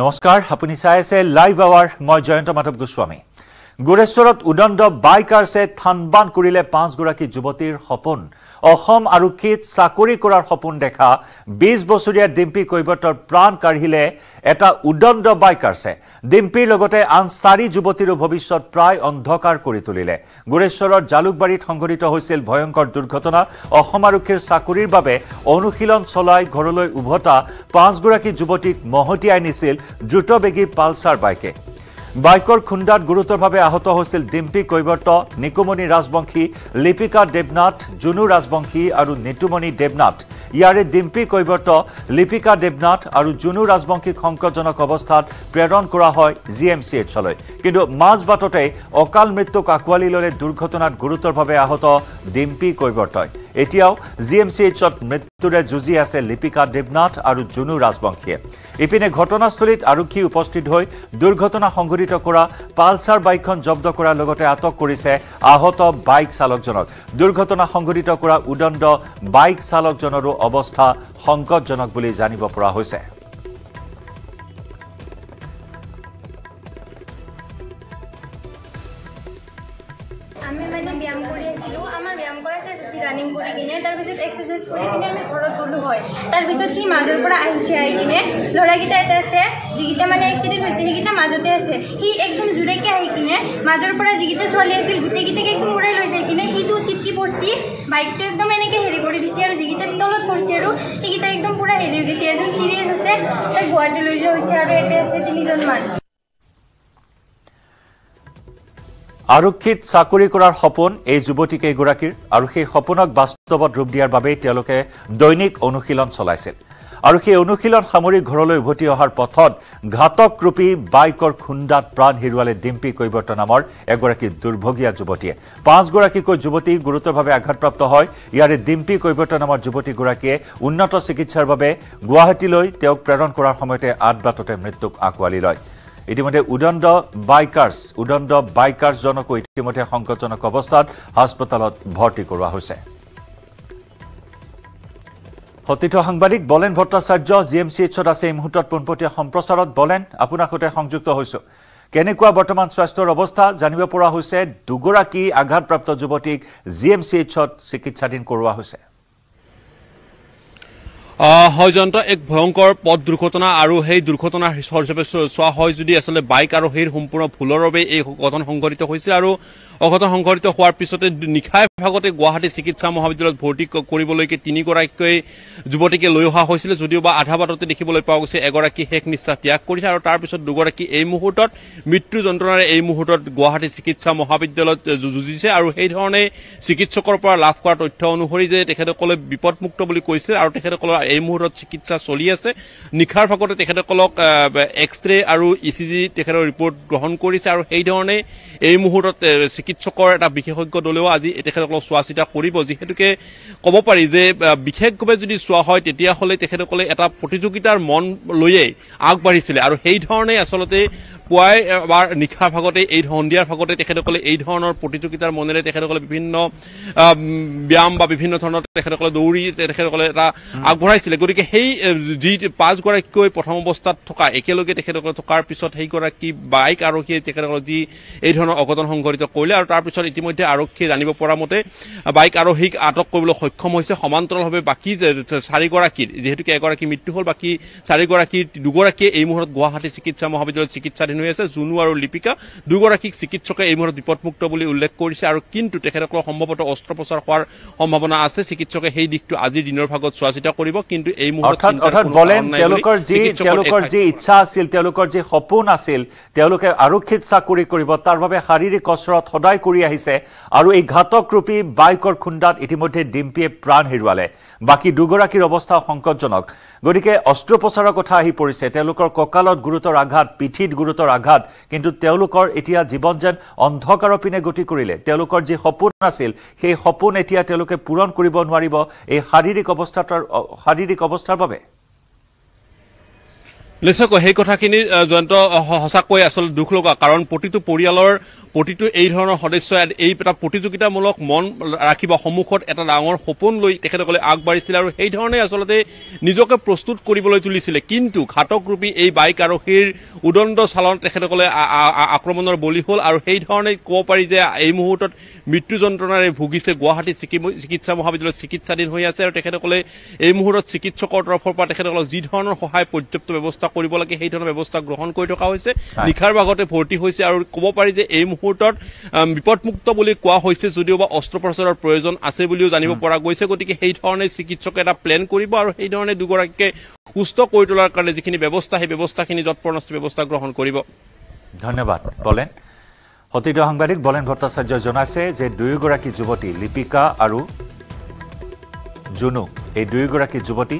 নমস্কাৰ আপুনি চাই আছে লাইভ আৱাৰ মই জয়ন্ত মাধৱ গোস্বামী। গোৰেশ্বৰত উদণ্ড বাইকাৰ্ছে থানবান কৰিলে পাঁচগৰাকী যুৱতীৰ সপোন। অসম আৰক্ষীত চাকৰি কৰাৰ সপোন দেখা বিছ বছৰীয়া ডিম্পী কৈৱৰ্তৰ প্ৰাণ কাঢ়িলে এটা উদণ্ড বাইকাৰ্ছে। ডিম্পীৰ লগতে আন চাৰি যুৱতীৰো ভৱিষ্যত প্ৰায় অন্ধকাৰ কৰি তুলিলে। গোৰেশ্বৰৰ জালুকবাৰীত সংঘটিত হৈছিল ভয়ংকৰ দুৰ্ঘটনা। অসম আৰক্ষীৰ চাকৰিৰ বাবে অনুশীলন চলাই ঘৰলৈ উভতা পাঁচগৰাকী যুৱতীক মহতিয়াই নিছিল দ্ৰুতবেগী পালচাৰ বাইকে। বাইকৰ খুন্দাত গুৰুতৰভাৱে আহত হৈছিল ডিম্পী কৈৱৰ্ত নিকুমণি ৰাজবংশী লিপিকা দেৱনাথ জুনু ৰাজবংশী আৰু নিতুমণি দেৱনাথ। ইয়াৰে ডিম্পী কৈৱৰ্ত লিপিকা দেৱনাথ আৰু জুনু ৰাজবংশীক সংকটজনক অৱস্থাত প্ৰেৰণ কৰা হয় জি এম চি এইচলৈ। কিন্তু মাজ বাটতেই অকাল মৃত্যুক আঁকোৱালি ল'লে দুৰ্ঘটনাত গুৰুতৰভাৱে আহত ডিম্পী কৈৱৰ্তই। এতিয়াও জি এম চি এইচত মৃত্যুৰে যুঁজি আছে লিপিকা দেৱনাথ আৰু জুনু ৰাজবংশীয়ে। ইপিনে ঘটনাস্থলীত আৰক্ষী উপস্থিত হৈ দুৰ্ঘটনা সংঘটিত কৰা পালচাৰ বাইকখন জব্দ কৰাৰ লগতে আটক কৰিছে আহত বাইক চালকজনক। দুৰ্ঘটনা সংঘটিত কৰা উদণ্ড বাইক চালকজনৰো অৱস্থা সংকটজনক বুলি জানিব পৰা হৈছে। কিনে আমি ঘৰত গ'লোঁ হয় তাৰপিছত সি মাজৰ পৰা আহিছে আহি কিনে ল'ৰাকেইটা এটা আছে যিকেইটা মানে এক্সিডেণ্ট হৈছে সেইকেইটা মাজতে আছে। সি একদম জোৰেকৈ আহি কিনে মাজৰ পৰা যিকেইটা ছোৱালী আছিল গোটেইকেইটাকে একদম উৰাই লৈ যাই কিনে সিটো চিটকি পৰছি বাইকটো একদম এনেকৈ হেৰি কৰি দিছে আৰু যিকেইটা তলত পৰছি আৰু সেইকেইটা একদম পূৰা হেৰি হৈ গৈছে এজন চিৰিয়াছ আছে তাক গুৱাহাটী লৈ যোৱা হৈছে আৰু ইয়াতে আছে তিনিজনমান। আৰক্ষীত চাকৰি কৰাৰ সপোন এই যুৱতীকেইগৰাকীৰ আৰু সেই সপোনক বাস্তৱত ৰূপ দিয়াৰ বাবেই তেওঁলোকে দৈনিক অনুশীলন চলাইছিল। আৰু সেই অনুশীলন সামৰি ঘৰলৈ উভতি অহাৰ পথত ঘাতকৰূপী বাইকৰ খুন্দাত প্ৰাণ হেৰুৱালে ডিম্পী কৈৱৰ্ত নামৰ এগৰাকী দুৰ্ভগীয়া যুৱতীয়ে। পাঁচগৰাকীকৈ যুৱতী গুৰুতৰভাৱে আঘাতপ্ৰাপ্ত হয়। ইয়াৰে ডিম্পী কৈৱৰ্ত নামৰ যুৱতীগৰাকীয়ে উন্নত চিকিৎসাৰ বাবে গুৱাহাটীলৈ তেওঁক প্ৰেৰণ কৰাৰ সময়তে আদবাটতে মৃত্যুক আঁকোৱালি লয়। ইতিমধ্যে উদণ্ড বাইকাৰ্ছ উদণ্ড বাইকাৰ্ছজনকো ইতিমধ্যে সংকটজনক অৱস্থাত হাস্পতালত ভৰ্তি কৰোৱা হৈছে। সতীৰ্থ সাংবাদিক Balen Bhattacharya G M C এইচত আছে এই মুহূৰ্তত পোনপটীয়া সম্প্ৰচাৰত বলেন আপোনাৰ সৈতে সংযুক্ত হৈছো। কেনেকুৱা বৰ্তমান স্বাস্থ্যৰ অৱস্থা জানিব পৰা হৈছে দুগৰাকী আঘাতপ্ৰাপ্ত যুৱতীক জি এম চি এইচত চিকিৎসাধীন কৰোৱা হৈছে। হয় জয়ন্ত এক ভয়ংকৰ পথ দুৰ্ঘটনা আৰু সেই দুৰ্ঘটনাৰ হিচাপে চোৱা হয় যদি আচলতে বাইক আৰু সেই সম্পূৰ্ণ ভুলৰ বাবে এই ঘটনা সংঘটিত হৈছিল আৰু অঘটন সংঘটিত হোৱাৰ পিছতে নিশাই ভাগতে গুৱাহাটী চিকিৎসা মহাবিদ্যালয়ত ভৰ্তি কৰিবলৈকে তিনিগৰাকীকৈ যুৱতীকে লৈ অহা হৈছিলে যদিও বা আধা বাটতে দেখিবলৈ পোৱা গৈছে এগৰাকী শেষ নিশ্বাস ত্যাগ কৰিছে আৰু তাৰপিছত দুগৰাকী এই মুহূৰ্তত মৃত্যু যন্ত্ৰণাৰে এই মুহূৰ্তত গুৱাহাটী চিকিৎসা মহাবিদ্যালয়ত যুঁজিছে আৰু সেই ধৰণে চিকিৎসকৰ পৰা লাভ কৰা তথ্য অনুসৰি যে তেখেতসকলে বিপদমুক্ত বুলি কৈছিল আৰু তেখেতসকলৰ এই মুহূৰ্তত চিকিৎসা চলি আছে। নিশাৰ ভাগতে তেখেতসকলক এক্স ৰে আৰু ই চি জি তেখেতৰ ৰিপৰ্ট গ্ৰহণ কৰিছে আৰু সেইধৰণে এই মুহূৰ্তত চিকিৎসকৰ এটা বিশেষজ্ঞ দলেও আজি তেখেতসকলক চোৱা চিতা কৰিব। যিহেতুকে ক'ব পাৰি যে বিশেষভাৱে যদি চোৱা হয় তেতিয়াহ'লে তেখেতসকলে এটা প্ৰতিযোগিতাৰ মন লৈয়ে আগবাঢ়িছিলে। আৰু সেইধৰণে আচলতে পুৱাই বা নিশাৰ ভাগতে এই সন্ধিয়াৰ ভাগতে তেখেতসকলে এই ধৰণৰ প্ৰতিযোগিতাৰ মনেৰে তেখেতসকলে বিভিন্ন ব্যায়াম বা বিভিন্ন ধৰণৰ তেখেতসকলে দৌৰি তেখেতসকলে এটা আগবঢ়াইছিলে। গতিকে সেই যি পাঁচগৰাকীকৈ প্ৰথম অৱস্থাত থকা একেলগে তেখেতসকলে থকাৰ পিছত সেইগৰাকী বাইক আৰক্ষীয়ে তেখেতসকলক যি এই ধৰণৰ অঘটন সংঘটিত কৰিলে আৰু তাৰপিছত ইতিমধ্যে আৰক্ষীয়ে জানিব পৰা মতে বাইক আৰোহীক আটক কৰিবলৈ সক্ষম হৈছে। সমান্তৰালভাৱে বাকী চাৰিগৰাকীৰ যিহেতুকে এগৰাকী মৃত্যু হ'ল বাকী চাৰিগৰাকীৰ দুগৰাকীয়ে এই মুহূৰ্তত গুৱাহাটী চিকিৎসা মহাবিদ্যালয়ত চিকিৎসাধীন হৈ আছে জুনু আৰু লিপিকা। দুগৰাকীক চিকিৎসকে এই মুহূৰ্তত বিপদমুক্ত বুলি উল্লেখ কৰিছে আৰু কিন্তু তেখেতসকলৰ সম্ভৱতঃ অস্ত্ৰোপচাৰ হোৱাৰ সম্ভাৱনা আছে। চিকিৎসকে সেই দিশটো আজিৰ দিনৰ ভাগত চোৱা চিতা কৰিব কিন্তু এই তেওঁলোকৰ যি তেওঁলোকৰ যি ইচ্ছা আছিল তেওঁলোকৰ যি সপোন আছিল তেওঁলোকে আৰক্ষীত চাকৰি কৰিব তাৰ বাবে শাৰীৰিক কচৰত সদায় কৰি আহিছে আৰু এই ঘাতকৰূপী বাইকৰ খুন্দাত ইতিমধ্যে ডিম্পীয়ে প্ৰাণ হেৰুৱালে। বাকী দুগৰাকীৰ অৱস্থা সংকটজনক। গতিকে অস্ত্ৰোপচাৰৰ কথা আহি পৰিছে। তেওঁলোকৰ কঁকালত গুৰুতৰ আঘাত পিঠিত গুৰুতৰ আঘাত কিন্তু তেওঁলোকৰ এতিয়া জীৱন যেন অন্ধকাৰৰ পিনে গতি কৰিলে। তেওঁলোকৰ যি সপোন আছিল সেই সপোন এতিয়া তেওঁলোকে পূৰণ কৰিব নোৱাৰিব এই শাৰীৰিক অৱস্থাটোৰ শাৰীৰিক অৱস্থাৰ বাবে। নিশ্চয়কৈ সেই কথাখিনি জয়ন্ত সঁচাকৈ আচলতে দুখ লগা কাৰণ প্ৰতিটো পৰিয়ালৰ প্ৰতিটো এই ধৰণৰ সদস্যই এই এটা প্ৰতিযোগিতামূলক মন ৰাখিব সন্মুখত এটা ডাঙৰ সপোন লৈ তেখেতসকলে আগবাঢ়িছিল আৰু সেই ধৰণে আচলতে নিজকে প্ৰস্তুত কৰিবলৈ তুলিছিলে। কিন্তু ঘাতকৰূপী এই বাইক আৰক্ষীৰ উদণ্ড চালনত তেখেতসকলে আক্ৰমণৰ বলি হ'ল আৰু সেই ধৰণে ক'ব পাৰি যে এই মুহূৰ্তত মৃত্যু যন্ত্ৰণাৰে ভুগিছে গুৱাহাটী চিকি- চিকিৎসা মহাবিদ্যালয়ত চিকিৎসাধীন হৈ আছে আৰু তেখেতসকলে এই মুহূৰ্তত চিকিৎসকৰ তৰফৰ পৰা তেখেতসকলক যি ধৰণৰ সহায় পৰ্যাপ্ত ব্যৱস্থা কৰিব লাগে সেই ধৰণৰ ব্যৱস্থা গ্ৰহণ কৰি থকা হৈছে। নিশাৰ ভাগতে ভৰ্তি হৈছে আৰু ক'ব পাৰি যে এই মুহূৰ্তত আম, বিপদমুক্ত বুলি কোৱা হৈছে যদিও বা অস্ত্ৰোপচাৰৰ প্ৰয়োজন আছে বুলিও জানিব পৰা গৈছে। গতিকে সেই ধৰণে চিকিৎসকে এটা প্লেন কৰিব আৰু সেই ধৰণে দুগৰাকীকে সুস্থ কৰি তোলাৰ কাৰণে যিখিনি ব্যৱস্থা সেই ব্যৱস্থাখিনি যৎপৰোনাস্তি ব্যৱস্থা গ্ৰহণ কৰিব। ধন্যবাদ বলেন। সতীৰ্থ সাংবাদিক বলেন ভট্টাচাৰ্যই জনাইছে যে দুয়োগৰাকী যুৱতী লিপিকা আৰু জুনু এই দুয়োগৰাকী যুৱতী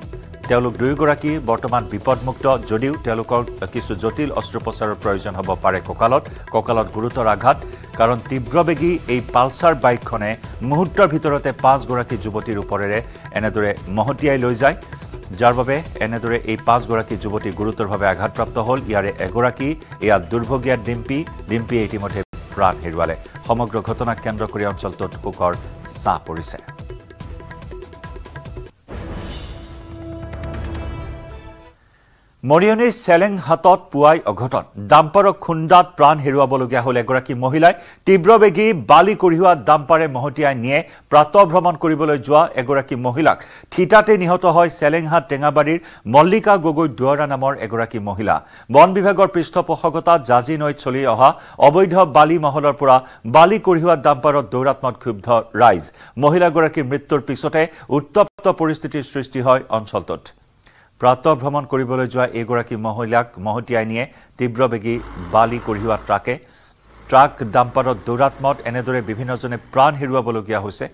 তেওঁলোক দুয়োগৰাকী বৰ্তমান বিপদমুক্ত যদিও তেওঁলোকৰ কিছু জটিল অস্ত্ৰোপচাৰৰ প্ৰয়োজন হ'ব পাৰে কঁকালত। কঁকালত গুৰুতৰ আঘাত কাৰণ তীব্ৰবেগী এই পালচাৰ বাইকখনে মুহূৰ্তৰ ভিতৰতে পাঁচগৰাকী যুৱতীৰ ওপৰেৰে এনেদৰে মহতিয়াই লৈ যায়। যাৰ বাবে এনেদৰে এই পাঁচগৰাকী যুৱতী গুৰুতৰভাৱে আঘাতপ্ৰাপ্ত হ'ল। ইয়াৰে এগৰাকী এয়া দুৰ্ভগীয়া ডিম্পী। ডিম্পীয়ে ইতিমধ্যে প্ৰাণ হেৰুৱালে। সমগ্ৰ ঘটনাক কেন্দ্ৰ কৰি অঞ্চলটোত শোকৰ ছাঁ পৰিছে। মৰিয়নিৰ চেলেংহাটত পুৱাই অঘটন। ডাম্পাৰক খুন্দাত প্ৰাণ হেৰুৱাবলগীয়া হ'ল এগৰাকী মহিলাই। তীব্ৰবেগী বালি কঢ়িওৱা ডাম্পাৰে মহতিয়াই নিয়ে। প্ৰাতঃভ্ৰমণ কৰিবলৈ যোৱা এগৰাকী মহিলাক। থিতাতে নিহত হয় চেলেংহাট টেঙাবাৰীৰ মল্লিকা গগৈ দুৱৰা নামৰ এগৰাকী মহিলা। বন বিভাগৰ পৃষ্ঠপোষকতাত জাজি নৈত চলি অহা অবৈধ বালি মহলৰ পৰা বালি কঢ়িওৱা ডাম্পাৰত দৌৰাত্মত ক্ষুব্ধ ৰাইজ। মহিলাগৰাকীৰ মৃত্যুৰ পিছতে উত্তপ্ত পৰিস্থিতিৰ সৃষ্টি হয় অঞ্চলটোত। প্ৰাতঃভ্ৰমণ কৰিবলৈ যোৱা এইগৰাকী মহিলাক মহতিয়াই নিয়ে তীব্ৰবেগী বালি কঢ়িওৱা ট্ৰাকে ট্ৰাক ডাম্পাৰত দৌৰাত্মত এনেদৰে বিভিন্নজনে প্ৰাণ হেৰুৱাবলগীয়া হৈছে।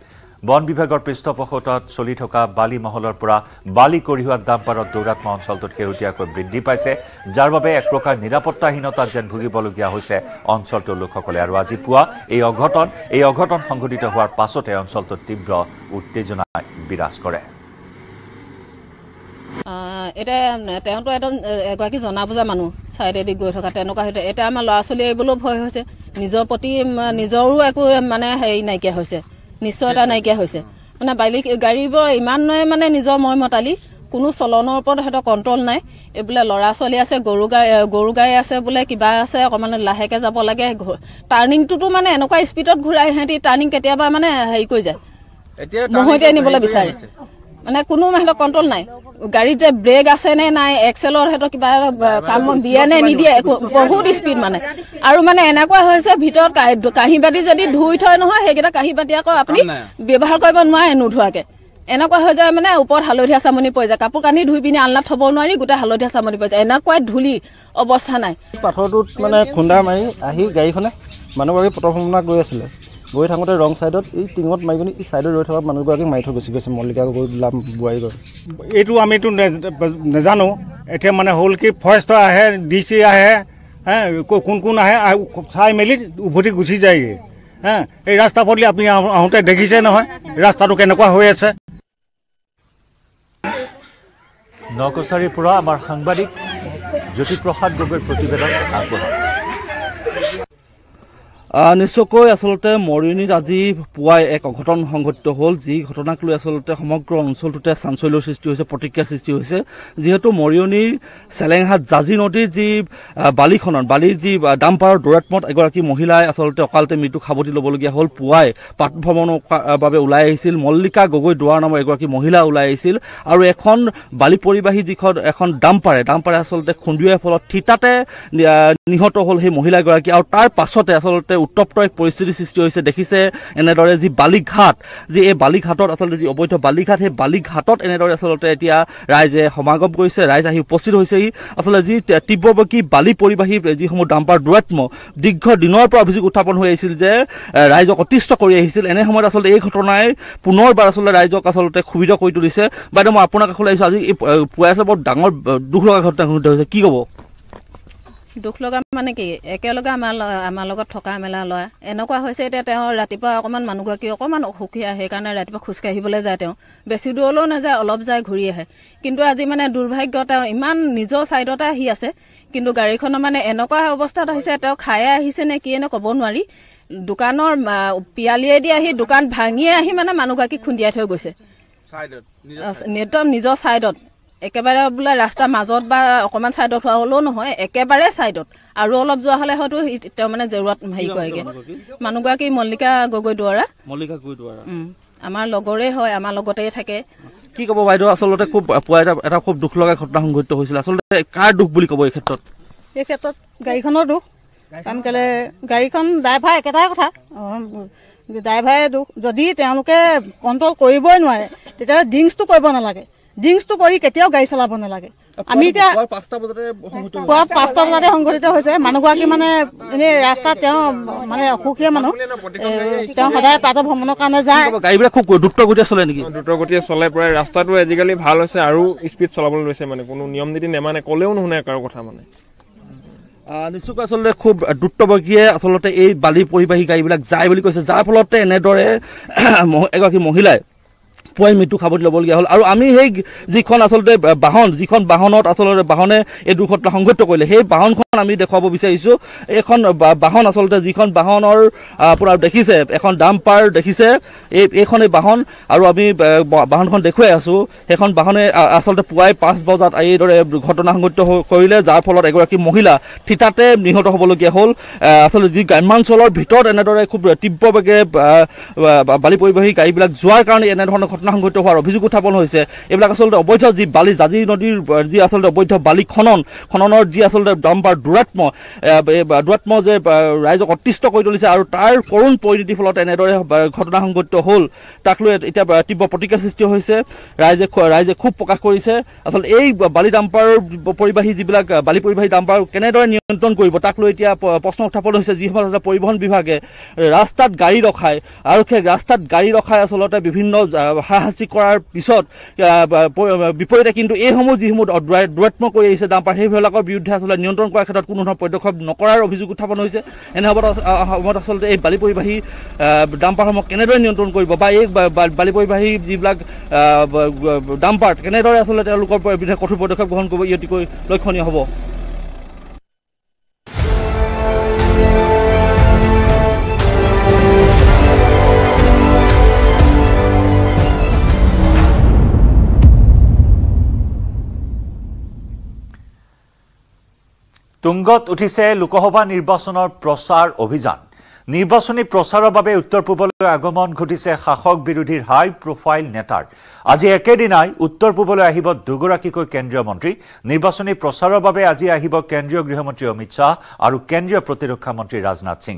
বন বিভাগৰ পৃষ্ঠপোষকতাত চলি থকা বালি মহলৰ পৰা বালি কঢ়িওৱা ডাম্পাৰত দৌৰাত্ম অঞ্চলটোত শেহতীয়াকৈ বৃদ্ধি পাইছে যাৰ বাবে এক প্ৰকাৰ নিৰাপত্তাহীনতাত যেন ভুগিবলগীয়া হৈছে অঞ্চলটোৰ লোকসকলে। আৰু আজি পুৱা এই অঘটন এই অঘটন সংঘটিত হোৱাৰ পাছতে অঞ্চলটোত তীব্ৰ উত্তেজনাই বিৰাজ কৰে। এতিয়া তেওঁতো এজন এগৰাকী জনা বুজা মানুহ ছাইডেদি গৈ থকা তেনেকুৱা হৈছে। এতিয়া আমাৰ ল'ৰা ছোৱালী এইবোৰো ভয় হৈছে। নিজৰ প্ৰতি নিজৰো একো মানে হেৰি নাইকিয়া হৈছে। নিশ্চয়তা নাইকিয়া হৈছে। মানে বাইলি গাড়ীবোৰ ইমানে মানে নিজৰ মই মতালি কোনো চলনৰ ওপৰত সিহঁতৰ কণ্ট্ৰল নাই। এই বোলে ল'ৰা ছোৱালী আছে গৰু গাই গৰু গাই আছে বোলে কিবা আছে অকণমান লাহেকৈ যাব লাগে। টাৰ্ণিংটোতো মানে এনেকুৱা স্পীডত ঘূৰাই সিহঁতি টাৰ্ণিং কেতিয়াবা মানে হেৰি কৰি যায়। মহতিয়াই নিবলৈ বিচাৰে। মানে কোনো সিহঁতৰ কণ্ট্ৰল নাই গাড়ীত যে ব্ৰেক আছে নে নাই এক্সেলৰ সিহঁতৰ কিবা কাম দিয়ে নে নিদিয়ে একো বহুত স্পীড মানে আৰু মানে এনেকুৱা হৈছে ভিতৰত কাঁহী- কাঁহী বাতি যদি ধুই থয় নহয় সেইকেইটা কাঁহী বাতি আকৌ আপুনি ব্যৱহাৰ কৰিব নোৱাৰে নোধোৱাকে এনেকুৱা হৈ যায় মানে ওপৰত হালধীয়া চামনি পৰি যায় কাপোৰ কানি ধুই পিনি আলনাত থ'ব নোৱাৰি গোটেই হালধীয়া চামনি পৰি যায় এনেকুৱাই ধূলি অৱস্থা নাই পাথৰটোত মানে খুন্দা মাৰি আহি গাড়ীখনে মানুহগৰাকী পথভ্ৰমণা গৈ আছিলে গৈ থাকোঁতে ৰং ছাইডত এই টিঙত মাৰি পিনি এই ছাইডত ৰৈ থকা মানুহগৰাকীক মাৰি থৈ গুচি গৈছে মল্লিকা গৈ লাম বোৱাৰী গৈ এইটো আমিতো নে- নেজানো। এতিয়া মানে হ'ল কি ফৰেষ্টৰ আহে ডি চি আহে হে কোন কোন আহে চাই মেলি উভতি গুচি যায়গৈ। হে এই ৰাস্তা পদূলি আপুনি আহো- আহোঁতে দেখিছে নহয় ৰাস্তাটো কেনেকুৱা হৈ আছে। নকছাৰীৰ পৰা আমাৰ সাংবাদিক জ্যোতিপ্ৰসাদ গগৈৰ প্ৰতিবেদন আগবঢ়াম আহ, নিশ্চয়কৈ আচলতে মৰিয়নিত আজি পুৱাই এক অঘটন সংঘটিত হ'ল যি ঘটনাক লৈ আচলতে সমগ্ৰ অঞ্চলটোতে চাঞ্চল্যৰ সৃষ্টি হৈছে প্ৰতিক্ৰিয়াৰ সৃষ্টি হৈছে। যিহেতু মৰিয়নিৰ চেলেংহাট জাজি নদীৰ যি বালিখনত বালিৰ যি ডাম্পাৰৰ দৌৰাত্মত এগৰাকী মহিলাই আচলতে অকালতে মৃত্যুক সাৱটি ল'বলগীয়া হ'ল পুৱাই পাট ভ্ৰমণৰ বাবে ওলাই আহিছিল। মল্লিকা গগৈ দুৱাৰ নামৰ এগৰাকী মহিলা ওলাই আহিছিল। আৰু এখন বালি পৰিবাহী যিখন এখন ডাম্পাৰে ডাম্পাৰে আচলতে খুন্দিওৱাৰ ফলত থিতাতে নিহত হ'ল সেই মহিলাগৰাকী। আৰু তাৰ পাছতে আচলতে উত্তপ্ত এক পৰিস্থিতিৰ সৃষ্টি হৈছে। দেখিছে এনেদৰে যি বালিঘাট যি এই বালিঘাটত আচলতে যি অবৈধ বালিঘাট সেই বালিঘাটত এনেদৰে আচলতে এতিয়া ৰাইজে সমাগম কৰিছে। ৰাইজ আহি উপস্থিত হৈছেহি আচলতে যি তে- তীব্ৰবেগী বালি পৰিবাহী যিসমূহ ডাম্পাৰ দূৰাত্ম দীৰ্ঘ দিনৰ পৰা অভিযোগ উত্থাপন হৈ আহিছিল যে ৰাইজক অতিষ্ঠ কৰি আহিছিল। এনে সময়ত আচলতে এই ঘটনাই পুনৰবাৰ আচলতে ৰাইজক আচলতে ক্ষোভিত কৰি তুলিছে। বাইদেউ মই আপোনাৰ কাষলৈ আহিছোঁ। আজি পুৱাই আছে বৰ ডাঙৰ দুখ লগা ঘটনা সংঘটিত হৈছে। কি ক'ব? দুখ লগা মানে কি? একেলগে আমাৰ আমাৰ লগত থকা মেলা ল'ৰা। এনেকুৱা হৈছে এতিয়া তেওঁ ৰাতিপুৱা অকণমান মানুহগৰাকী অকণমান অসুখীয়া সেইকাৰণে ৰাতিপুৱা খোজকাঢ়িবলৈ যায় তেওঁ। বেছি দূৰলৈও নাযায় অলপ যায় ঘূৰি আহে। কিন্তু আজি মানে দুৰ্ভাগ্য তেওঁ ইমান নিজৰ ছাইডতে আহি আছে। কিন্তু গাড়ীখনৰ মানে এনেকুৱা অৱস্থাত আহিছে তেওঁ খায়ে আহিছে নে কিয়ে নে ক'ব নোৱাৰি। দোকানৰ পিয়ালিয়েদি আহি দোকান ভাঙিয়ে আহি মানে মানুহগৰাকীক খুন্দিয়াই থৈ গৈছে। একদম নিজৰ ছাইডত। একেবাৰে বোলে ৰাস্তাৰ মাজত বা অকণমান ছাইডত হোৱা হ'লেও নহয় একেবাৰে ছাইডত আৰু অলপ যোৱা হ'লে হয়তো তেওঁ মানে জেৰুৱাত হেৰি কৰেগৈ। মানুহগৰাকী মল্লিকা গগৈ দুৱৰা। মল্লিকা কৈদুৱাৰা উম, আমাৰ লগৰে হয় আমাৰ লগতেই থাকে। কি ক'ব বাইদেউ আচলতে খুব পুৱা এটা এটা খুব দুখ লগা ঘটনা সংঘটিত হৈছিল। আচলতে কাৰ দুখ বুলি ক'ব এই ক্ষেত্ৰত? এই ক্ষেত্ৰত গাড়ীখনৰ দুখ। কাৰণ কেলে গাড়ীখন ড্ৰাইভাৰ একেটাই কথা। ড্ৰাইভাৰে দুখ। যদি তেওঁলোকে কণ্ট্ৰল কৰিবই নোৱাৰে তেতিয়াহ'লে ড্ৰিংকছটো কৰিব নালাগে। ড্ৰিংকছটো কৰি কেতিয়াও গাড়ী চলাব নালাগে। আমি এতিয়া পুৱা পাঁচটা বজাতে সংঘটিত হৈছে। মানুহগৰাকী মানে এনেই ৰাস্তাত তেওঁ মানে অসুখীয়া মানুহ। তেওঁ সদায় প্ৰাতঃ ভ্ৰমণৰ কাৰণে যায়। গাড়ীবিলাক খুব দ্ৰুত গতিয়ে চলে নেকি? দ্ৰুতগতিয়ে চলে প্ৰায়। ৰাস্তাটো আজিকালি ভাল হৈছে আৰু স্পীড চলাবলৈ লৈছে মানে। কোনো নিয়ম নীতি নেমানে ক'লেও নুশুনে কাৰো কথা মানে। নিশ্চয়কৈ আচলতে খুব দ্ৰুতগতিয়ে আচলতে এই বালি পৰিবাহী গাড়ীবিলাক যায় বুলি কৈছে। যাৰ ফলতে এনেদৰে এগৰাকী মহিলাই পুৱাই মৃত্যু খাবত ল'বলগীয়া হ'ল। আৰু আমি সেই যিখন আচলতে বাহন যিখন বাহনত আচলতে বাহনে এই দুৰ্ঘটনা সংঘটিত কৰিলে সেই বাহনখন আমি দেখুৱাব বিচাৰিছোঁ। এইখন বাহন আচলতে যিখন বাহনৰ আপোনাৰ দেখিছে এখন ডাম্পাৰ দেখিছে এই এইখন এই বাহন। আৰু আমি বাহনখন দেখুৱাই আছোঁ সেইখন বাহনে আচলতে পুৱাই পাঁচ বজাত এইদৰে ঘটনা সংঘটিত কৰিলে যাৰ ফলত এগৰাকী মহিলা থিতাতে নিহত হ'বলগীয়া হ'ল। আচলতে যি গ্ৰাম্যাঞ্চলৰ ভিতৰত এনেদৰে খুব তীব্ৰবেগে বালি পৰিবাহী গাড়ীবিলাক যোৱাৰ কাৰণে এনেধৰণৰ ঘটনা সংঘটিত হোৱাৰ অভিযোগ উত্থাপন হৈছে। এইবিলাক আচলতে অবৈধ যি বালি জাজি নদীৰ যি আচলতে অবৈধ বালি খনন খননৰ যি আচলতে দম্পাৰ দুৰাত্ম দুৰাত্ম যে ৰাইজক অতিষ্ঠ কৰি তুলিছে আৰু তাৰ কৰুণ পৰিণতিৰ ফলত এনেদৰে ঘটনা সংঘটিত হ'ল তাক লৈ এতিয়া তীব্ৰ প্ৰতিক্ৰিয়া সৃষ্টি হৈছে। ৰাইজে ৰাইজে খুব প্ৰকাশ কৰিছে। আচলতে এই বালি ডাম্পাৰ পৰিবাহী যিবিলাক বালি পৰিবাহী ডাম্পাৰ কেনেদৰে নিয়ন্ত্ৰণ কৰিব তাক লৈ এতিয়া প্ৰশ্ন উত্থাপন হৈছে যিসকল আচলতে পৰিবহণ বিভাগে ৰাস্তাত গাড়ী ৰখায়। আৰু সেই ৰাস্তাত গাড়ী ৰখাই আচলতে বিভিন্ন হাৰাশাস্তি কৰাৰ পিছত বিপৰীতে কিন্তু এইসমূহ যিসমূহ দুৰা- দুৰাত্ম কৰি আহিছে ডাম্পাৰ সেইবিলাকৰ বিৰুদ্ধে আচলতে নিয়ন্ত্ৰণ কৰাৰ ক্ষেত্ৰত কোনো ধৰণৰ পদক্ষেপ নকৰাৰ অভিযোগ উত্থাপন হৈছে। এনে সময়ত সময়ত আচলতে এই বালি পৰিবাহী ডাম্পাৰসমূহ কেনেদৰে নিয়ন্ত্ৰণ কৰিব বা এই বালি পৰিবাহী যিবিলাক ডাম্পাৰ কেনেদৰে আচলতে তেওঁলোকৰ বিৰুদ্ধে কঠোৰ পদক্ষেপ গ্ৰহণ কৰিব ই অতিকৈ লক্ষণীয় হ'ব? তুংগত উঠিছে লোকসভা নিৰ্বাচনৰ প্ৰচাৰ অভিযান। নিৰ্বাচনী প্ৰচাৰৰ বাবে উত্তৰ পূবলৈ আগমন ঘটিছে শাসক বিৰোধীৰ হাই প্ৰফাইল নেতাৰ। আজি একেদিনাই উত্তৰ পূবলৈ আহিব দুগৰাকীকৈ কেন্দ্ৰীয় মন্ত্ৰী। নিৰ্বাচনী প্ৰচাৰৰ বাবে আজি আহিব কেন্দ্ৰীয় গৃহমন্ত্ৰী অমিত শ্বাহ আৰু কেন্দ্ৰীয় প্ৰতিৰক্ষা মন্ত্ৰী ৰাজনাথ সিং।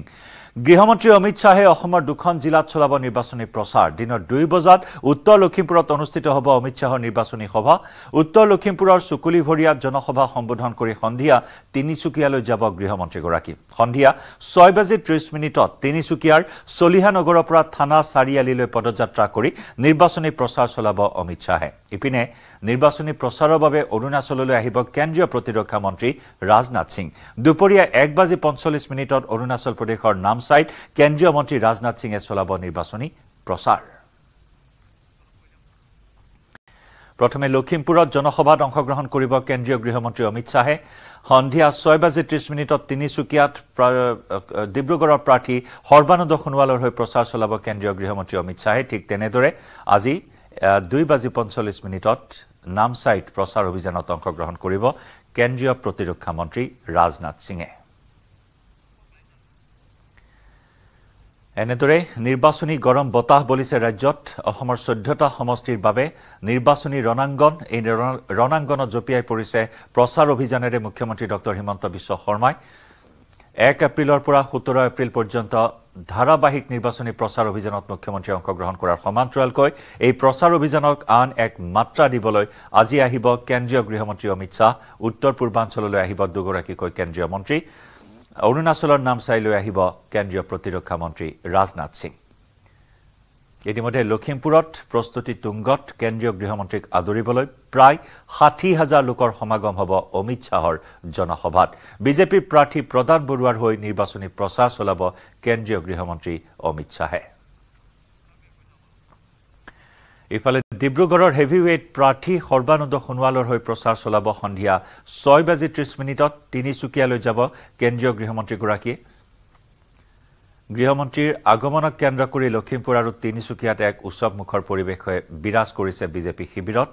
গৃহমন্ত্ৰী অমিত শ্বাহে অসমৰ দুখন জিলাত চলাব নিৰ্বাচনী প্ৰচাৰ। দিনৰ দুই বজাত উত্তৰ লখিমপুৰত অনুষ্ঠিত হ'ব অমিত শ্বাহৰ নিৰ্বাচনী সভা। উত্তৰ লখিমপুৰৰ চুকুলিভৰীয়াত জনসভা সম্বোধন কৰি সন্ধিয়া তিনিচুকীয়ালৈ যাব গৃহমন্ত্ৰীগৰাকী। সন্ধিয়া ছয় বাজি ত্ৰিছ মিনিটত তিনিচুকীয়াৰ চলিহা নগৰৰ পৰা থানা চাৰিআলিলৈ পদযাত্ৰা কৰি নিৰ্বাচনী প্ৰচাৰ চলাব অমিত শ্বাহে। ইপিনে নিৰ্বাচনী প্ৰচাৰৰ বাবে অৰুণাচললৈ আহিব কেন্দ্ৰীয় প্ৰতিৰক্ষা মন্ত্ৰী ৰাজনাথ সিং। দুপৰীয়া এক বাজি পঞ্চল্লিছ মিনিটত অৰুণাচল প্ৰদেশৰ নামচাইত কেন্দ্ৰীয় মন্ত্ৰী ৰাজনাথ সিঙে চলাব নিৰ্বাচনী প্ৰচাৰ প্ৰথমে লখিমপুৰত জনসভাত অংশগ্ৰহণ কৰিব কেন্দ্ৰীয় গৃহমন্ত্ৰী অমিত শ্বাহে। সন্ধিয়া ছয় বাজি ত্ৰিছ মিনিটত তিনিচুকীয়াত ডিব্ৰুগড়ৰ প্ৰাৰ্থী সৰ্বানন্দ সোণোৱালৰ হৈ প্ৰচাৰ চলাব কেন্দ্ৰীয় গৃহমন্ত্ৰী অমিত শ্বাহে। ঠিক তেনেদৰে আজি দুই বাজি পঞ্চল্লিছ মিনিটত নামচাইত প্ৰচাৰ অভিযানত অংশগ্ৰহণ কৰিব কেন্দ্ৰীয় প্ৰতিৰক্ষা মন্ত্ৰী ৰাজনাথ সিঙে এনেদৰে নিৰ্বাচনী গৰম বতাহ বলিছে ৰাজ্যত। অসমৰ চৈধ্যটা সমষ্টিৰ বাবে নিৰ্বাচনী ৰণাংগন এই ৰণাংগনত জঁপিয়াই পৰিছে প্ৰচাৰ অভিযানেৰে মুখ্যমন্ত্ৰী ডক্টৰ হিমন্ত বিশ্ব শৰ্মাই। এক এপ্ৰিলৰ পৰা সোতৰ এপ্ৰিল পৰ্যন্ত ধাৰাবাহিক নিৰ্বাচনী প্ৰচাৰ অভিযানত মুখ্যমন্ত্ৰীয়ে অংশগ্ৰহণ কৰাৰ সমান্তৰালকৈ এই প্ৰচাৰ অভিযানক আন এক মাত্ৰা দিবলৈ আজি আহিব কেন্দ্ৰীয় গৃহমন্ত্ৰী অমিত শ্বাহ উত্তৰ পূৰ্বাঞ্চললৈ আহিব দুগৰাকীকৈ কেন্দ্ৰীয় মন্ত্ৰী। অৰুণাচলৰ নামচাইলৈ আহিব কেন্দ্ৰীয় প্ৰতিৰক্ষা মন্ত্ৰী ৰাজনাথ সিং। ইতিমধ্যে লখিমপুৰত প্ৰস্তুতি তুংগত কেন্দ্ৰীয় গৃহমন্ত্ৰীক আদৰিবলৈ প্ৰায় ষাঠি হাজাৰ লোকৰ সমাগম হ'ব অমিত শ্বাহৰ জনসভাত। বিজেপিৰ প্ৰাৰ্থী প্ৰদান বৰুৱাৰ হৈ নিৰ্বাচনী প্ৰচাৰ চলাব কেন্দ্ৰীয় গৃহমন্ত্ৰী অমিত শ্বাহে। ইফালে ডিব্ৰুগড়ৰ হেভিৱেইট প্ৰাৰ্থী সৰ্বানন্দ সোণোৱালৰ হৈ প্ৰচাৰ চলাব সন্ধিয়া ছয় বাজি ত্ৰিছ মিনিটত তিনিচুকীয়ালৈ যাব কেন্দ্ৰীয় গৃহমন্ত্ৰীগৰাকীয়ে। গৃহমন্ত্ৰীৰ আগমনক কেন্দ্ৰ কৰি লখিমপুৰ আৰু তিনিচুকীয়াত এক উৎসৱমুখৰ পৰিৱেশে বিৰাজ কৰিছে বিজেপি শিবিৰত।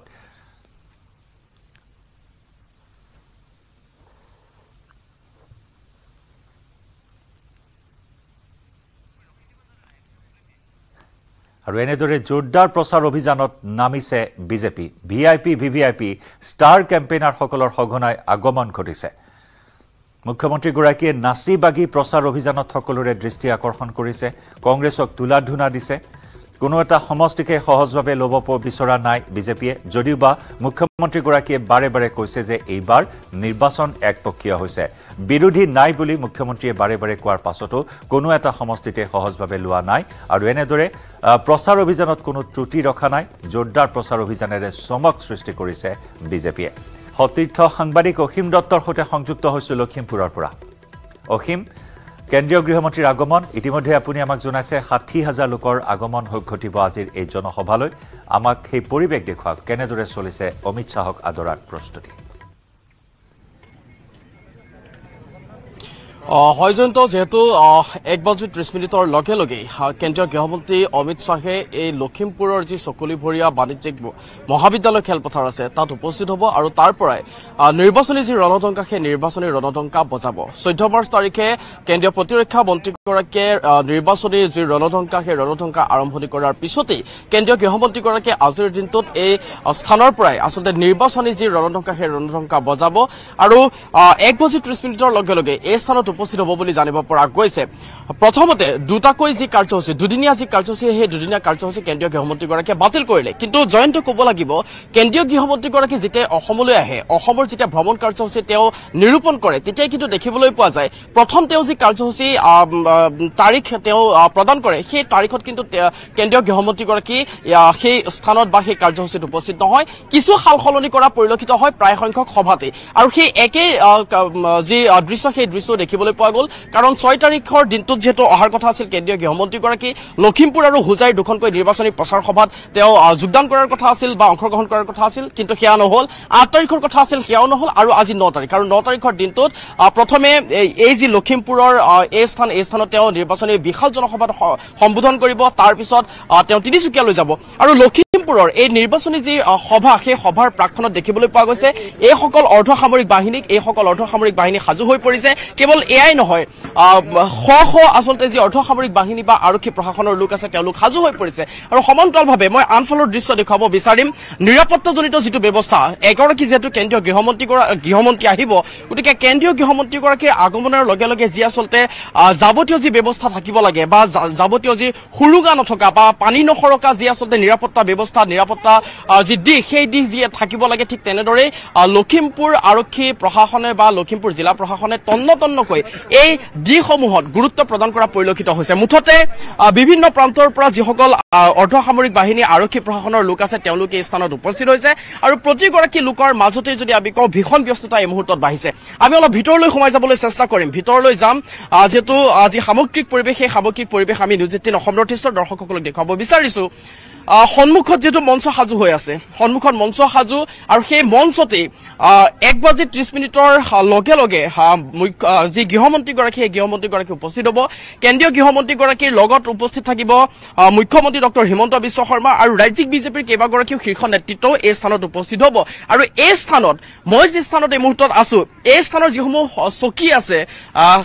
আৰু এনেদৰে জোৰদাৰ প্ৰচাৰ অভিযানত নামিছে BJP V I P V V I P star কেম্পেইনাৰসকলৰ সঘনাই আগমন ঘটিছে। মুখ্যমন্ত্ৰীগৰাকীয়ে নাচি বাগি প্ৰচাৰ অভিযানত সকলোৰে দৃষ্টি আকৰ্ষণ কৰিছে। কংগ্ৰেছক তোলা ধূনা দিছে। কোনো এটা সমষ্টিকে সহজভাৱে ল'ব বিচৰা নাই। বিজেপিয়ে যদিওবা মুখ্যমন্ত্ৰীগৰাকীয়ে বাৰে বাৰে কৈছে যে এইবাৰ নিৰ্বাচন একপক্ষীয় হৈছে। বিৰোধী নাই বুলি মুখ্যমন্ত্ৰীয়ে বাৰে বাৰে কোৱাৰ পাছতো কোনো এটা সমষ্টিতে সহজভাৱে লোৱা নাই আৰু এনেদৰে প্ৰচাৰ অভিযানত কোনো ত্ৰুটি ৰখা নাই। জোৰদাৰ প্ৰচাৰ অভিযানেৰে চমক সৃষ্টি কৰিছে বিজেপিয়ে। সতীৰ্থ সাংবাদিক অসীম দত্তৰ সৈতে সংযুক্ত হৈছোঁ লখিমপুৰৰ পৰা। অসীম কেন্দ্ৰীয় গৃহমন্ত্ৰীৰ আগমন। ইতিমধ্যে আপুনি আমাক জনাইছে ষাঠি হাজাৰ লোকৰ আগমন হৈ ঘটিব আজিৰ এই জনসভালৈ। আমাক সেই পৰিৱেশ দেখুৱাওক। কেনেদৰে চলিছে? অমিত শ্বাহক আদৰাৰ প্ৰস্তুতি। হয় জয়ন্ত যিহেতু এক বাজি ত্ৰিছ মিনিটৰ লগে লগেই কেন্দ্ৰীয় গৃহমন্ত্ৰী অমিত শ্বাহে এই লখিমপুৰৰ যি চকলিভৰীয়া বাণিজ্যিক মহাবিদ্যালয় খেলপথাৰ আছে তাত উপস্থিত হ'ব আৰু তাৰ পৰাই নিৰ্বাচনী যি ৰণদংকা সেই নিৰ্বাচনী ৰণদংকা বজাব। চৈধ্য মাৰ্চ তাৰিখে কেন্দ্ৰীয় প্ৰতিৰক্ষা মন্ত্ৰীগৰাকীয়ে নিৰ্বাচনী যি ৰণদংকা সেই ৰণদংকা আৰম্ভণি কৰাৰ পিছতেই কেন্দ্ৰীয় গৃহমন্ত্ৰীগৰাকীয়ে আজিৰ দিনটোত এই স্থানৰ পৰাই আচলতে নিৰ্বাচনী যি ৰণদংকা সেই ৰণদংকা বজাব আৰু এক বাজি ত্ৰিছ মিনিটৰ লগে লগে এই স্থানত উপস্থিত হ'ব বুলি জানিব পৰা গৈছে। প্ৰথমতে দুটাকৈ যি কাৰ্যসূচী দুদিনীয়া যি কাৰ্যসূচী সেই দুদিনীয়া কাৰ্যসূচী কেন্দ্ৰীয় গৃহমন্ত্ৰীগৰাকীয়ে বাতিল কৰিলে। কিন্তু জয়ন্ত ক'ব লাগিব কেন্দ্ৰীয় গৃহমন্ত্ৰীগৰাকী যেতিয়া অসমলৈ আহে অসমৰ যেতিয়া ভ্ৰমণ কাৰ্যসূচী তেওঁ নিৰূপণ কৰে তেতিয়াই কিন্তু দেখিবলৈ পোৱা যায় প্ৰথম তেওঁ যি কাৰ্যসূচী তাৰিখ তেওঁ প্ৰদান কৰে সেই তাৰিখত কিন্তু কেন্দ্ৰীয় গৃহমন্ত্ৰীগৰাকী সেই স্থানত বা সেই কাৰ্যসূচীত উপস্থিত নহয়। কিছু সাল সলনি কৰা পৰিলক্ষিত হয় প্ৰায় সংখ্যক সভাতেই। আৰু সেই একেই যি দৃশ্য সেই দৃশ্য দেখিবলৈ পোৱা গ'ল। কাৰণ ছয় তাৰিখৰ দিনটোত যিহেতু অহাৰ কথা আছিল কেন্দ্ৰীয় গৃহমন্ত্ৰীগৰাকী লখিমপুৰ আৰু হোজাইৰ দুখনকৈ নিৰ্বাচনী প্ৰচাৰ সভাত তেওঁ যোগদান কৰাৰ কথা আছিল বা অংশগ্ৰহণ কৰাৰ কথা আছিল কিন্তু সেয়া নহ'ল। আঠ তাৰিখৰ কথা আছিল সেয়াও নহ'ল আৰু আজি ন তাৰিখ। আৰু ন তাৰিখৰ দিনটোত প্ৰথমে এই যি লখিমপুৰৰ এই স্থান এই স্থানত তেওঁ নিৰ্বাচনী বিশাল জনসভাত সম্বোধন কৰিব। তাৰপিছত তেওঁ তিনিচুকীয়ালৈ যাব। আৰু লখিমপুৰৰ এই নিৰ্বাচনী যি সভা সেই সভাৰ প্ৰাকখনত দেখিবলৈ পোৱা গৈছে এইসকল অৰ্ধসামৰিক বাহিনীক এইসকল অৰ্ধসামৰিক বাহিনী সাজু হৈ পৰিছে। কেৱল এয়াই নহয়। শ শ আচলতে যি অৰ্ধসামৰিক বাহিনী বা আৰক্ষী প্ৰশাসনৰ লোক আছে তেওঁলোক সাজু হৈ পৰিছে। আৰু সমান্তৰালভাৱে মই আনফালৰ দৃশ্য দেখুৱাব বিচাৰিম। নিৰাপত্তাজনিত যিটো ব্যৱস্থা এগৰাকী যিহেতু কেন্দ্ৰীয় গৃহমন্ত্ৰী গৃহমন্ত্ৰী আহিব গতিকে কেন্দ্ৰীয় গৃহমন্ত্ৰীগৰাকীৰ আগমনৰ লগে লগে যি আচলতে যাৱতীয় যি ব্যৱস্থা থাকিব লাগে বা যাৱতীয় যি সুৰুগা নথকা বা পানী নসৰকা যি আচলতে নিৰাপত্তা ব্যৱস্থা নিৰাপত্তা যি দিশ সেই দিশ যি থাকিব লাগে ঠিক তেনেদৰেই লখিমপুৰ আৰক্ষী প্ৰশাসনে বা লখিমপুৰ জিলা প্ৰশাসনে তন্ন তন্নকৈ এই দিশসমূহত গুৰুত্ব প্ৰদান কৰা পৰিলক্ষিত হৈছে। মুঠতে বিভিন্ন প্ৰান্তৰ পৰা যিসকল অৰ্ধসামৰিক বাহিনী আৰক্ষী প্ৰশাসনৰ লোক আছে তেওঁলোকে এই স্থানত উপস্থিত হৈছে। আৰু প্ৰতিগৰাকী লোকৰ মাজতে যদি আমি কওঁ ভীষণ ব্যস্ততা এই মুহূৰ্তত বাঢ়িছে। আমি অলপ ভিতৰলৈ সোমাই যাবলৈ চেষ্টা কৰিম। ভিতৰলৈ যাম। যিহেতু যি সামগ্ৰিক পৰিৱেশ সেই সামগ্ৰিক পৰিৱেশ আমি নিউজ এইটিন অসম নৰ্থ ইষ্টৰ দৰ্শকসকলক দেখুৱাব বিচাৰিছো। সন্মুখত যিহেতু মঞ্চ সাজু হৈ আছে সন্মুখত মঞ্চ সাজু আৰু সেই মঞ্চতেই এক বাজি ত্ৰিছ মিনিটৰ লগে লগে যি গৃহমন্ত্ৰীগৰাকী সেই গৃহমন্ত্ৰীগৰাকী উপস্থিত হ'ব। কেন্দ্ৰীয় গৃহমন্ত্ৰীগৰাকীৰ লগত উপস্থিত থাকিব মুখ্যমন্ত্ৰী ডক্টৰ হিমন্ত বিশ্ব শৰ্মা আৰু ৰাজ্যিক বিজেপিৰ কেইবাগৰাকীও শীৰ্ষ নেতৃত্বও এই স্থানত উপস্থিত হ'ব। আৰু এই স্থানত মই যি স্থানত এই মুহূৰ্তত আছো এই স্থানৰ যিসমূহ চকী আছে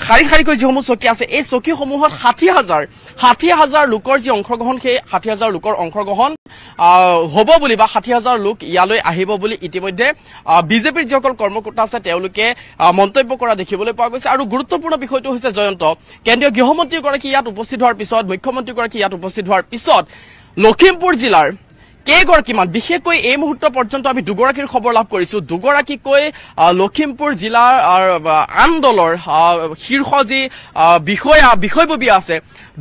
শাৰী শাৰীকৈ যিসমূহ চকী আছে এই চকীসমূহত ষাঠি হাজাৰ ষাঠি হাজাৰ লোকৰ যি অংশগ্ৰহণ সেই ষাঠি হাজাৰ লোকৰ অংশগ্ৰহণ হ'ব বুলি বা ষাঠি হাজাৰ লোক ইয়ালৈ আহিব বুলি ইতিমধ্যে বিজেপিৰ যিসকল কৰ্মকৰ্তা আছে তেওঁলোকে মন্তব্য কৰা দেখিবলৈ পোৱা গৈছে। আৰু গুৰুত্বপূৰ্ণ বিষয়টো হৈছে জয়ন্ত। কেন্দ্ৰীয় গৃহমন্ত্ৰীগৰাকী ইয়াত উপস্থিত হোৱাৰ পিছত মুখ্যমন্ত্ৰীগৰাকী ইয়াত উপস্থিত হোৱাৰ পিছত লখিমপুৰ জিলাৰ কেইগৰাকীমান বিশেষকৈ এই মুহূৰ্ত পৰ্যন্ত আমি দুগৰাকীৰ খবৰ লাভ কৰিছো। দুগৰাকীকৈ লখিমপুৰ জিলাৰ আন দলৰ শীৰ্ষ যি বিষয়া বিষয়ববীয়া আছে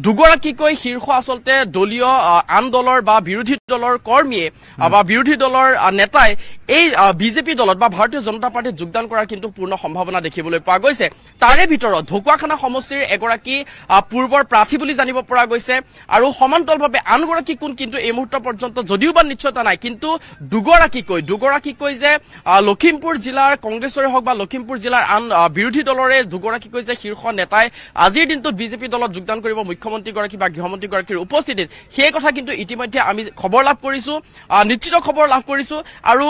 দুগৰাকীকৈ শীৰ্ষ আচলতে দলীয় আন দলৰ বা বিৰোধী দলৰ কৰ্মীয়ে বা বিৰোধী দলৰ নেতাই এই বিজেপি দলত বা ভাৰতীয় জনতা পাৰ্টীত যোগদান কৰাৰ কিন্তু পূৰ্ণ সম্ভাৱনা দেখিবলৈ পোৱা গৈছে। তাৰে ভিতৰত ঢকুৱাখানা সমষ্টিৰ এগৰাকী পূৰ্বৰ প্ৰাৰ্থী বুলি জানিব পৰা গৈছে। আৰু সমান্তৰালভাৱে আনগৰাকী কোন কিন্তু এই মুহূৰ্ত পৰ্যন্ত যদিও বা নিশ্চয়তা নাই। কিন্তু দুগৰাকীকৈ দুগৰাকীকৈ যে লখিমপুৰ জিলাৰ কংগ্ৰেছৰে হওক বা লখিমপুৰ জিলাৰ আন বিৰোধী দলৰে দুগৰাকীকৈ যে শীৰ্ষ নেতাই আজিৰ দিনটোত বিজেপি দলত যোগদান কৰিব মুখ্যমন্ত্ৰীগৰাকী বা গৃহমন্ত্ৰীগৰাকীৰ উপস্থিতিত। সেই কথা কিন্তু ইতিমধ্যে আমি খবৰ লাভ কৰিছো নিশ্চিত খবৰ লাভ কৰিছো আৰু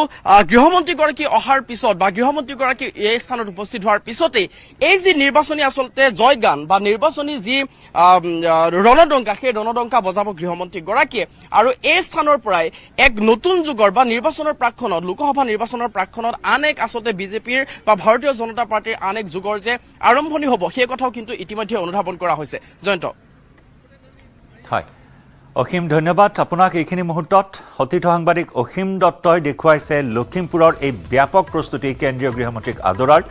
গৃহমন্ত্ৰীগৰাকী অহাৰ পিছত বা গৃহমন্ত্ৰীগৰাকী এই স্থানত উপস্থিত হোৱাৰ পিছতেই এই যি নিৰ্বাচনী আচলতে জয়গান বা নিৰ্বাচনী যি ৰণদংকা সেই ৰণদংকা বজাব গৃহমন্ত্ৰীগৰাকীয়ে আৰু এই স্থানৰ পৰাই এক নতুন যুগৰ বা নিৰ্বাচনৰ প্ৰাক্ষণত লোকসভা নিৰ্বাচনৰ প্ৰাক্ষণত আন এক আচলতে বিজেপিৰ বা ভাৰতীয় জনতা পাৰ্টীৰ আন এক যুগৰ যে আৰম্ভণি হ'ব সেই কথাও কিন্তু ইতিমধ্যে অনুধাৱন কৰা হৈছে। জয়ন্ত। হয়। অসীম ধন্যবাদ আপোনাক এইখিনি মুহূৰ্তত। সতীৰ্থ সাংবাদিক অসীম দত্তই দেখুৱাইছে লখিমপুৰৰ এই ব্যাপক প্ৰস্তুতি কেন্দ্ৰীয় গৃহমন্ত্ৰীক আদৰাৰ।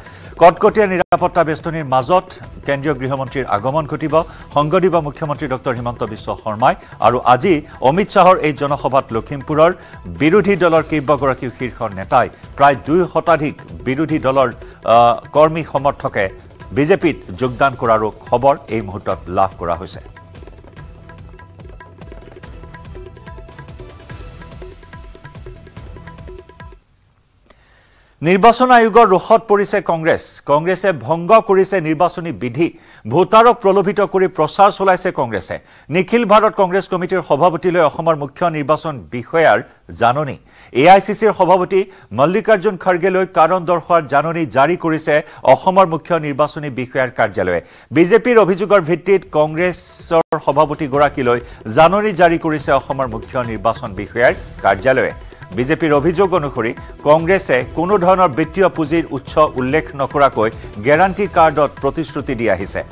কটকটীয়া নিৰাপত্তা বেষ্টনীৰ মাজত কেন্দ্ৰীয় গৃহমন্ত্ৰীৰ আগমন ঘটিব। সংগ দিব মুখ্যমন্ত্ৰী ডক্টৰ হিমন্ত বিশ্ব শৰ্মাই আৰু আজি অমিত শ্বাহৰ এই জনসভাত লখিমপুৰৰ বিৰোধী দলৰ কেইবাগৰাকীও শীৰ্ষ নেতাই প্ৰায় দুই শতাধিক বিৰোধী দলৰ কৰ্মী সমৰ্থকে বিজেপিত যোগদান কৰাৰো খবৰ এই মুহূৰ্তত লাভ কৰা হৈছে। নিৰ্বাচন আয়োগৰ ৰোষত পৰিছে কংগ্ৰেছ। কংগ্ৰেছে ভংগ কৰিছে নিৰ্বাচনী বিধি। ভোটাৰক প্ৰলোভিত কৰি প্ৰচাৰ চলাইছে কংগ্ৰেছে। নিখিল ভাৰত কংগ্ৰেছ কমিটিৰ সভাপতিলৈ অসমৰ মুখ্য নিৰ্বাচন বিষয়াৰ জাননী। এ আই চি চিৰ সভাপতি মল্লিকাৰ্জুন খাৰ্গেলৈ কাৰণ দৰ্শোৱাৰ জাননী জাৰি কৰিছে অসমৰ মুখ্য নিৰ্বাচনী বিষয়াৰ কাৰ্যালয়ে। বিজেপিৰ অভিযোগৰ ভিত্তিত কংগ্ৰেছৰ সভাপতিগৰাকীলৈ জাননী জাৰি কৰিছে অসমৰ মুখ্য নিৰ্বাচন বিষয়াৰ কাৰ্যালয়ে। বিজেপিৰ অভিযোগ অনুসৰি কংগ্ৰেছে কোনো ধৰণৰ বিত্তীয় পুঁজিৰ উৎস উল্লেখ নকৰাকৈ গেৰাণ্টি কাৰ্ডত প্ৰতিশ্ৰুতি দি আহিছে।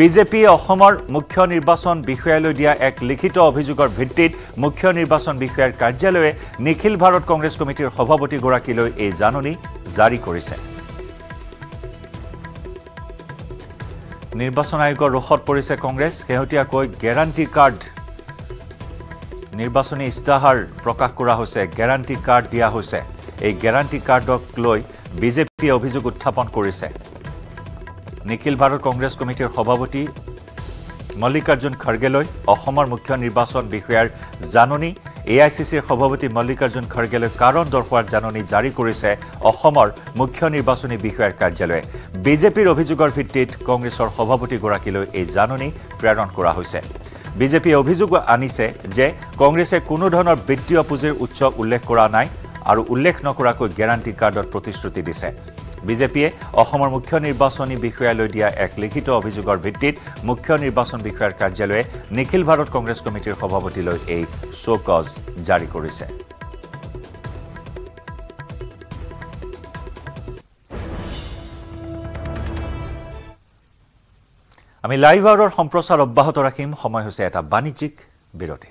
বিজেপিয়ে অসমৰ মুখ্য নিৰ্বাচন বিষয়ালৈ দিয়া এক লিখিত অভিযোগৰ ভিত্তিত মুখ্য নিৰ্বাচন বিষয়াৰ কাৰ্যালয়ে নিখিল ভাৰত কংগ্ৰেছ কমিটিৰ সভাপতিগৰাকীলৈ এই জাননী জাৰি কৰিছে। নিৰ্বাচন আয়োগৰ ৰোষত পৰিছে কংগ্ৰেছ। শেহতীয়াকৈ গেৰাণ্টি কাৰ্ড নিৰ্বাচনী ইস্তাহাৰ প্ৰকাশ কৰা হৈছে গেৰাণ্টি কাৰ্ড দিয়া হৈছে। এই গেৰাণ্টি কাৰ্ডক লৈ বিজেপিয়ে অভিযোগ উত্থাপন কৰিছে। নিখিল ভাৰত কংগ্ৰেছ কমিটিৰ সভাপতি মল্লিকাৰ্জুন খাৰ্গেলৈ অসমৰ মুখ্য নিৰ্বাচন বিষয়াৰ জাননী। এ আই চি চিৰ সভাপতি মল্লিকাৰ্জুন খাৰ্গেলৈ কাৰণ দৰ্শোৱাৰ জাননী জাৰি কৰিছে অসমৰ মুখ্য নিৰ্বাচনী বিষয়াৰ কাৰ্যালয়ে। বিজেপিৰ অভিযোগৰ ভিত্তিত কংগ্ৰেছৰ সভাপতিগৰাকীলৈ এই জাননী প্ৰেৰণ কৰা হৈছে। বিজেপিয়ে অভিযোগ আনিছে যে কংগ্ৰেছে কোনো ধৰণৰ বিত্তীয় পুঁজিৰ উৎস উল্লেখ কৰা নাই আৰু উল্লেখ নকৰাকৈ গেৰাণ্টি কাৰ্ডত প্ৰতিশ্ৰুতি দিছে। বিজেপিয়ে অসমৰ মুখ্য নিৰ্বাচনী বিষয়ালৈ দিয়া এক লিখিত অভিযোগৰ ভিত্তিত মুখ্য নিৰ্বাচন বিষয়াৰ কাৰ্যালয়ে নিখিল ভাৰত কংগ্ৰেছ কমিটিৰ সভাপতিলৈ এই শ্ব'কজ জাৰি কৰিছে। আমি লাইভ আৱাৰৰ সম্প্ৰচাৰ অব্যাহত ৰাখিম। সময় হৈছে এটা বাণিজ্যিক বিৰতি।